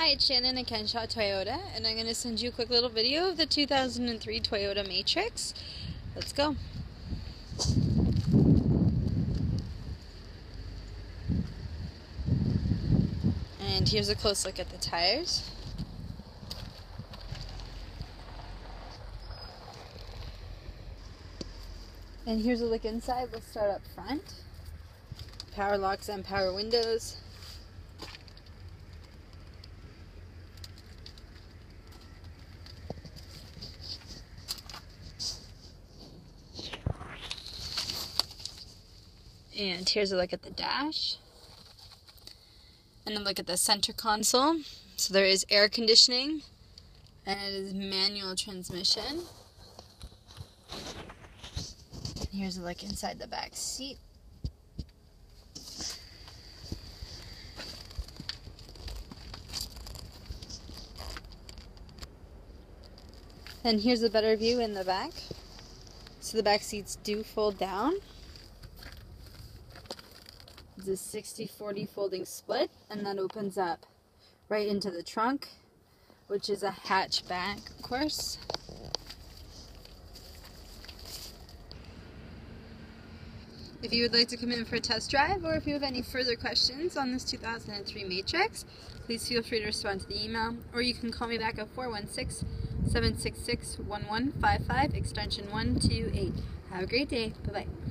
Hi, it's Shannon at Ken Shaw Toyota, and I'm going to send you a quick little video of the 2003 Toyota Matrix. Let's go. And here's a close look at the tires. And here's a look inside. Let's start up front. Power locks and power windows. And here's a look at the dash. And a look at the center console. So there is air conditioning and it is manual transmission. Here's a look inside the back seat. And here's a better view in the back. So the back seats do fold down. It's a 60-40 folding split and that opens up right into the trunk, which is a hatchback, of course. If you would like to come in for a test drive or if you have any further questions on this 2003 Matrix, please feel free to respond to the email or you can call me back at 416 766 1155 extension 128. Have a great day. Bye bye.